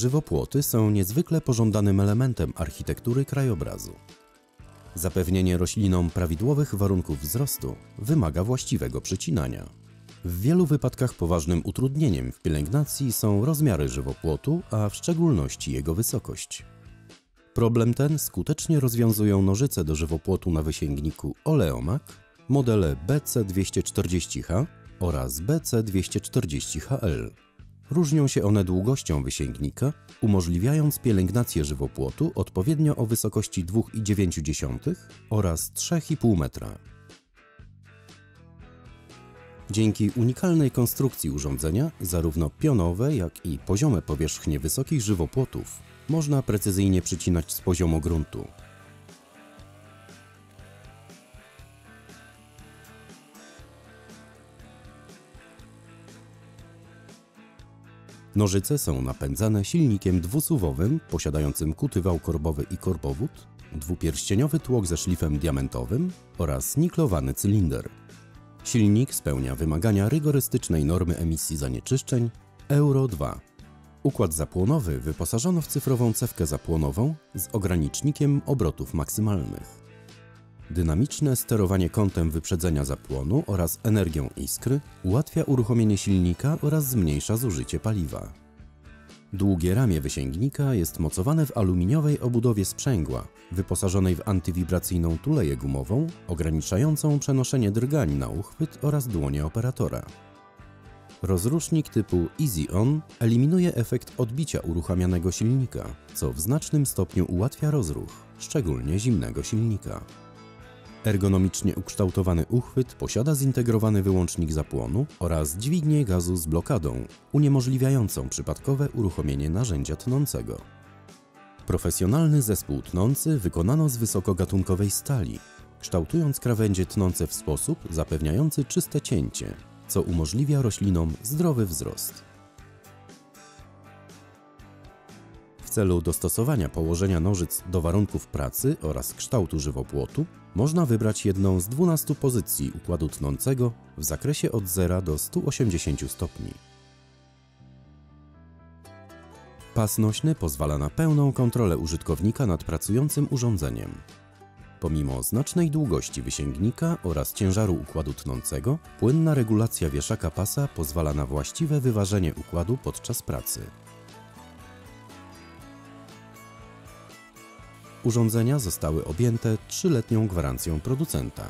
Żywopłoty są niezwykle pożądanym elementem architektury krajobrazu. Zapewnienie roślinom prawidłowych warunków wzrostu wymaga właściwego przecinania. W wielu wypadkach poważnym utrudnieniem w pielęgnacji są rozmiary żywopłotu, a w szczególności jego wysokość. Problem ten skutecznie rozwiązują nożyce do żywopłotu na wysięgniku Oleomak, modele BC240H oraz BC240HL. Różnią się one długością wysięgnika, umożliwiając pielęgnację żywopłotu odpowiednio o wysokości 2,9 oraz 3,5 metra. Dzięki unikalnej konstrukcji urządzenia, zarówno pionowe, jak i poziome powierzchnie wysokich żywopłotów można precyzyjnie przycinać z poziomu gruntu. Nożyce są napędzane silnikiem dwusuwowym posiadającym kuty wał korbowy i korbowód, dwupierścieniowy tłok ze szlifem diamentowym oraz niklowany cylinder. Silnik spełnia wymagania rygorystycznej normy emisji zanieczyszczeń Euro 2. Układ zapłonowy wyposażono w cyfrową cewkę zapłonową z ogranicznikiem obrotów maksymalnych. Dynamiczne sterowanie kątem wyprzedzenia zapłonu oraz energią iskry ułatwia uruchomienie silnika oraz zmniejsza zużycie paliwa. Długie ramię wysięgnika jest mocowane w aluminiowej obudowie sprzęgła, wyposażonej w antywibracyjną tuleję gumową, ograniczającą przenoszenie drgań na uchwyt oraz dłonie operatora. Rozrusznik typu Easy On eliminuje efekt odbicia uruchamianego silnika, co w znacznym stopniu ułatwia rozruch, szczególnie zimnego silnika. Ergonomicznie ukształtowany uchwyt posiada zintegrowany wyłącznik zapłonu oraz dźwignię gazu z blokadą, uniemożliwiającą przypadkowe uruchomienie narzędzia tnącego. Profesjonalny zespół tnący wykonano z wysokogatunkowej stali, kształtując krawędzie tnące w sposób zapewniający czyste cięcie, co umożliwia roślinom zdrowy wzrost. W celu dostosowania położenia nożyc do warunków pracy oraz kształtu żywopłotu można wybrać jedną z 12 pozycji układu tnącego w zakresie od 0 do 180 stopni. Pas nośny pozwala na pełną kontrolę użytkownika nad pracującym urządzeniem. Pomimo znacznej długości wysięgnika oraz ciężaru układu tnącego, płynna regulacja wieszaka pasa pozwala na właściwe wyważenie układu podczas pracy. Urządzenia zostały objęte trzyletnią gwarancją producenta.